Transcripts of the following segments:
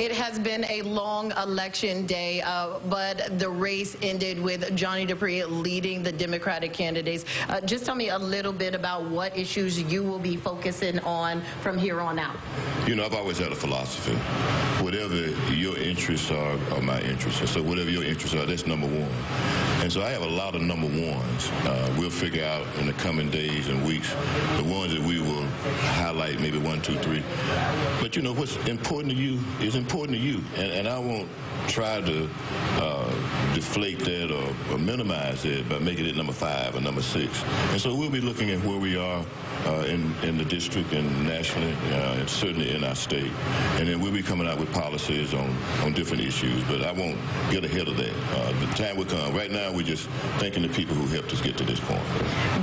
It has been a long election day, uh, but the race ended with Johnny DuPree leading the Democratic candidates. Uh, just tell me a little bit about what issues you will be focusing on from here on out. You know, I've always had a philosophy. Whatever your interests are, are my interests. And so whatever your interests are, that's number one. And so I have a lot of number ones. Uh, we'll figure out in the coming days and weeks the ones that we will highlight, maybe one, two, three. But you know, what's important to you is important to you. And, and I won't try to uh, deflate that or, or, minimize it by making it number five or number six. And so we'll be looking at where we are uh, in, in the district and nationally, uh, and certainly in our state. And then we'll be coming out with policies on, on different issues, but I won't get ahead of that. Uh, the time will come. Right now, we're just thanking the people who helped us get to this point.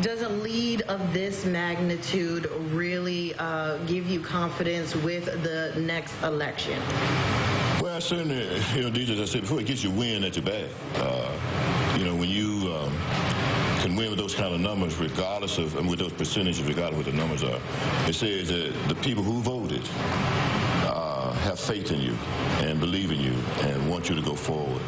Does a lead of this magnitude really uh, give you confidence with the next election? Well, certainly, you know, DJ, as I said before, it gets you win at your back. Uh, you know, when you um, can win with those kind of numbers, regardless of, and with those percentages, regardless of what the numbers are, it says that the people who voted have faith in you and believe in you and want you to go forward.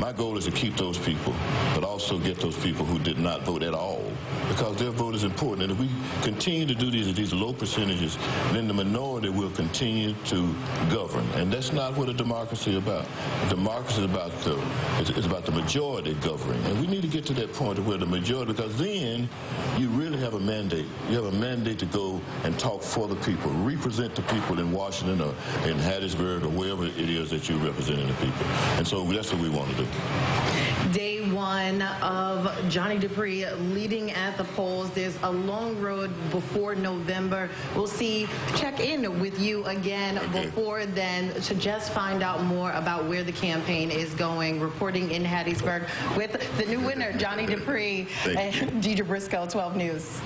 My goal is to keep those people, but also get those people who did not vote at all, because their vote is important. And if we continue to do these at these low percentages, then the minority will continue to govern. And that's not what a democracy is about. A democracy is about the it's, it's about the majority governing. And we need to get to that point where the majority, because then you really have a mandate. You have a mandate to go and talk for the people, represent the people in Washington or in Hattiesburg or wherever it is that you're representing the people. And so that's what we want to do. Day one of Johnny DuPree leading at the polls. There's a long road before November. We'll see, check in with you again okay. before then to just find out more about where the campaign is going. Reporting in Hattiesburg with the new winner, Johnny DuPree and Deidre Briscoe, 12 News.